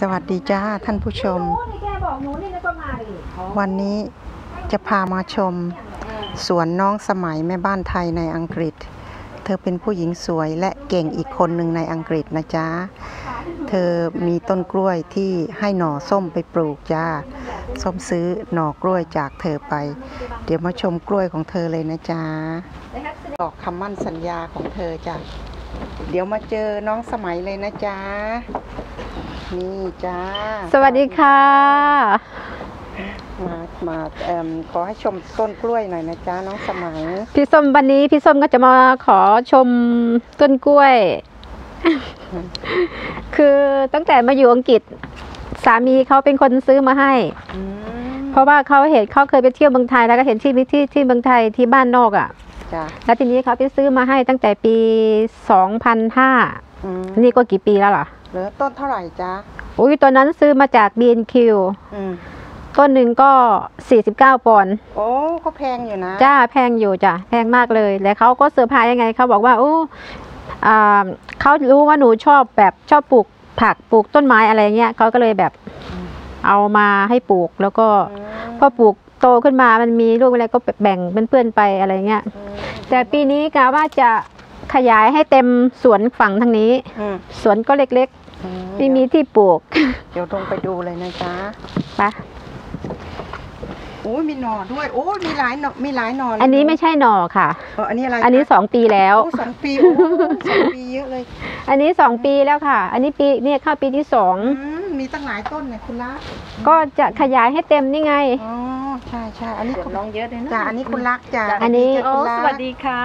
สวัสดีจ้าท่านผู้ชมนี่แกบอกหนูนี่แล้วก็มาดิวันนี้จะพามาชม สวนน้องสมัยแม่บ้านไทยในอังกฤษ เธอเป็นผู้หญิงสวยและเก่งอีกคนหนึ่งในอังกฤษนะจ๊ะ เธอมีต้นกล้วยที่ให้หน่อส้มไปปลูกจ้า ส้มซื้อหน่อกล้วยจากเธอไป เดี๋ยวมาชมกล้วยของเธอเลยนะจ๊ะดอกคำมั่นสัญญาของเธอจ้ะ เดี๋ยวมาเจอน้องสมัยเลยนะจ๊ะ นี่จ้า สวัสดีค่ะ มา มาเอ่มขอให้ชมต้นกล้วยหน่อยนะจ๊ะน้องสมัย พี่ส้มวันนี้พี่ส้มก็จะมาขอชมต้นกล้วย คือตั้งแต่มาอยู่อังกฤษ สามีเขาเป็นคนซื้อมาให้ อืมเพราะว่าเขาเห็นเขาเคยไปเที่ยวเมืองไทยแล้วก็เห็นที่ที่ที่เมืองไทยที่บ้านนอกอะ่ะ จ้ะแล้วทีนี้เขาไปซื้อมาให้ตั้งแต่ปี2005อืมนี่ก็กี่ปีแล้วล่ะเหลือต้นเท่าไหร่จ๊ะอุ้ยตอนนั้นซื้อมาจาก B&Q อืมต้นหนึ่งก็ 49ปอนด์โอ้ก็แพงอยู่นะจ้าแพงอยู่จ้ะแพงมากเลย แล้วเขาก็เซอร์ไพรส์ยังไงเขาบอกว่าโอ้อ่าเขารู้ว่าหนูชอบแบบชอบปลูกผักปลูกต้นไม้อะไรเงี้ยเขาก็เลยแบบเอามาให้ปลูกแล้วก็ อืมพอปลูก โตขึ้นมามันมีลูกอะไรก็แบ่งเป็นเพื่อนๆไปอะไรเงี้ยอืมแต่ปีนี้กะว่าจะขยายให้เต็มสวนฝั่งทางนี้ อืมสวนก็เล็กอืๆ ไม่มีที่ปลูกเดี๋ยวลงไปดูเลยนะจ๊ะไปะโอ้ยมีหน่อด้วย โอ้ยมีหลายหน่อมีหลายหน่อเลยอันนี้ไม่ใช่หน่อค่ะ เอออันนี้อะไรอันนี้คะสองปีแล้ว โอ้สองปีโอ้สองปีเยอะเลยอันนี้สองปีแล้วค่ะ อันนี้ปีเนี่ยเข้าปีที่สองอืมมีตั้งหลายต้นเนี่ยคุณละก็จะขยายให้เต็มนี่ไง อ๋อ ใช่ใช่อันนี้เดี๋ยวน้องเยอะเลยนะจ้ะอันนี้คุณรักจ้ะอันนี้จ้ะโอ้คุณรักสวัสดีค่ะ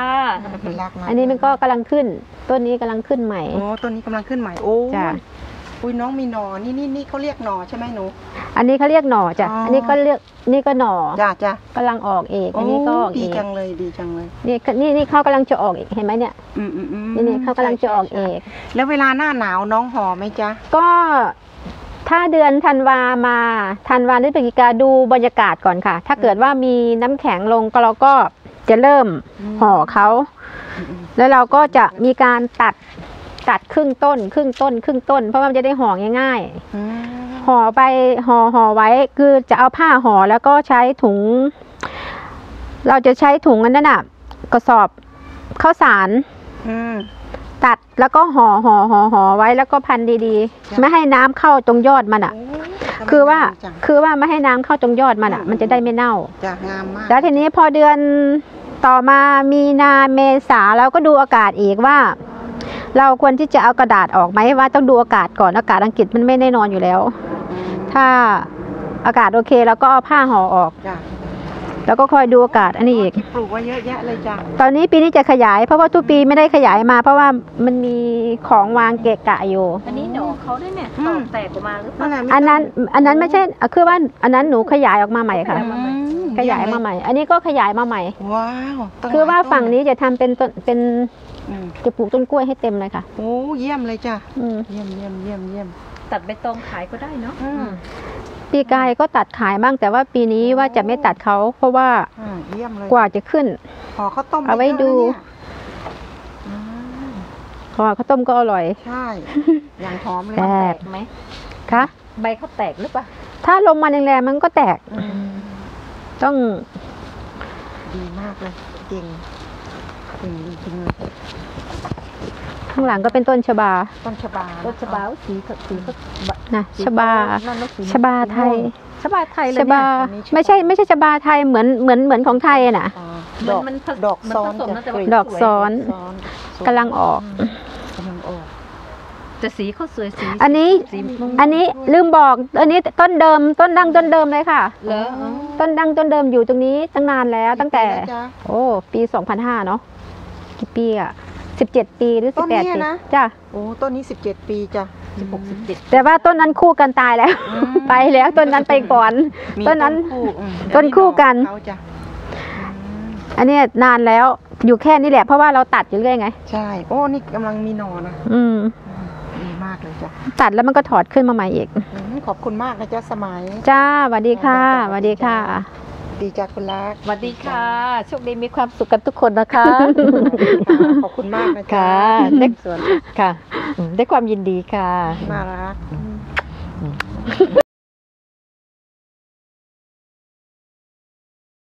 คุณรักมาอันนี้มันก็กำลังขึ้น ต้นนี้กำลังขึ้นใหม่ โอ้ต้นนี้กำลังขึ้นใหม่โอ้จ้ะอุ้ยน้องมีหน่อนี่นี่นี่เขาเรียกหน่อใช่ไหมหนู อันนี้เขาเรียกหน่อจ้ะ อ๋ออั อันนี้ก็เรียกนี่ก็หน่อจ้ะจ้ะกำลังออกเอกอันนี้ก็ออกดีเอกจังเลยดีจังเลย นี่นี่นี่เขากำลังจะออกอีกเห็นไหมเนี่ยอืมอืมอืมนี่นี่เขากำลังจะออกเอใช่กใช่แล้วเวลาหน้าหนาวน้องห่อไหมจ๊ะก็ ถ้าเดือนธันวามาธันวาพฤศจิกาดูบรรยากาศก่อนค่ะ ถ้าเกิดว่ามีน้ำแข็งลงก็เราก็จะเริ่มห่อเขาอืมอืมแล้วเราก็จะมีการตัดตัดครึ่งต้น ครึ่งต้น ครึ่งต้น เพราะว่ามันจะได้ห่อง่ายอืมๆห่อไปห่อห่อไว้คือจะเอาผ้าห่อแล้วก็ใช้ถุง เราจะใช้ถุงอันนั้นน่ะกระสอบข้าวสารอืม ตัดแล้วก็ห่อห่อห่อห่อไว้แล้วก็พันดีจ้ะๆไม่ให้น้ำเข้าตรงยอดมันอะโอ้ทำไมคือว่าจังคือว่าไม่ให้น้ำเข้าตรงยอดมันอะอืมมันจะได้ไม่เน่าจ้ะงามมากแล้วทีนี้พอเดือนต่อมามีนาเมษาเราก็ดูอากาศอีกว่า เราควรที่จะเอากระดาษออกไหมว่าต้องดูอากาศก่อนอากาศอังกฤษมันไม่แน่นอนอยู่แล้วอืมถ้าอากาศโอเคเราก็เอาผ้าห่อออกจ้ะ แล้วก็คอยดูอากาศอันนี้อีก ปลูกไว้เยอะแยะเลยจ้ะตอนนี้ปีนี้จะขยาย เพราะว่าทุกปีไม่ได้ขยายมา เพราะว่ามันมีของวางเกะกะอยู่ อันนี้หนอเขาด้วยเนี่ยตอกแตกออกมาหรือเปนั่ล่านแหละอันนั้นอันนั้นไม่ใช่คือว่าอันนั้นหนูขยายออกมาใหม่ค่ะ อืมขยายมาใหม่ อันนี้ก็ขยายมาใหม่ ว้าวตั้คือว่าหลยต้ฝั่งนี้จะทำเป็นต้นเป็นอืมจะปลูกต้นกล้วยให้เต็มเลยค่ะ โอ้เยี่ยมเลยจ้ะอืม เยี่ยมเยี่ยมเยี่ยมเยี่ยมตัดใบตองขายก็ได้เนาะอืม ปีกายก็ตัดขายบ้างแต่ว่าปีนี้ว่าจะไม่ตัดเขาเพราะว่าอ่าเยี่ยมเลยกว่าจะขึ้นห่อข้าวต้มเอาไว้ยะๆดูนะเนี่ยอืมเพราะว่าข้าวต้มก็อร่อย ใช่ อย่างหอมเลยแต่แตกไหมค่ะใบเขาแตกหรือเปล่าถ้าลมมันแรงๆมันก็แตกอืมต้องดีมากเลยเก่งเก่งจริงๆเลย ข้างหลังก็เป็นต้นชบา ต้นชบาต้นชะบาสีเขาสีเขานะชบานั่นนกสีชบาไทยชะบาไทยเลยชเนี่ยบาไม่ใช่ไม่ใช่ชบาไทยเหมือนเหมือนเหมือนของไทยอะนะอ๋อเหดมืออนกมันผสดอกมันซ้อผนสมนะแต่จะว่าดอกซ้อนซ้อนกำลังออกกำลังออกแต่สีเขาสวยสีอันนี้สีม่วงอันนี้ลืมบอก อันนี้ต้นเดิมต้นดังต้นเดิมเลยค่ะเหรออ๋อต้นดังต้นเดิมอยู่ตรงนี้ตั้งนานแล้วตั้งแต่กี่ปีล้วจ๊ะโอ้ปี2005เนาะกี่ปีอะ 17ปีหรือต้นนี้18ปีนะ จ้ะโอ้ต้นนี้สิบเจ็ดปีจ้ะสิบหกสิบเจ็ดแต่ว่าต้นนั้นคู่กันตายแล้ว อืมไปแล้วต้นนั้นไปก่อน มีต้นนั้นคู่อืมต้นคู่กันเขาจ้ะอืมอันเนี้ยนานแล้วอยู่แค่นี้แหละเพราะว่าเราตัดอยู่เรื่อยไง ใช่ โอ้นี่กำลังมีหนอนะอืมดีมากเลยจ้ะตัดแล้วมันก็ถอดขึ้นมาใหม่อีก อืมขอบคุณมากนะจ๊ะสมัย จ้าสวัสดีค่ะสวัสดีค่ะ ดีจ้ะคุณรักสวัสดีค่ะโชคดีมีความสุขกันทุกคนนะคะ ขอบคุณมากนะจ๊ะค่ะเด็กสวนค่ะอืมด้วยความยินดีค่ะน่ารักอืม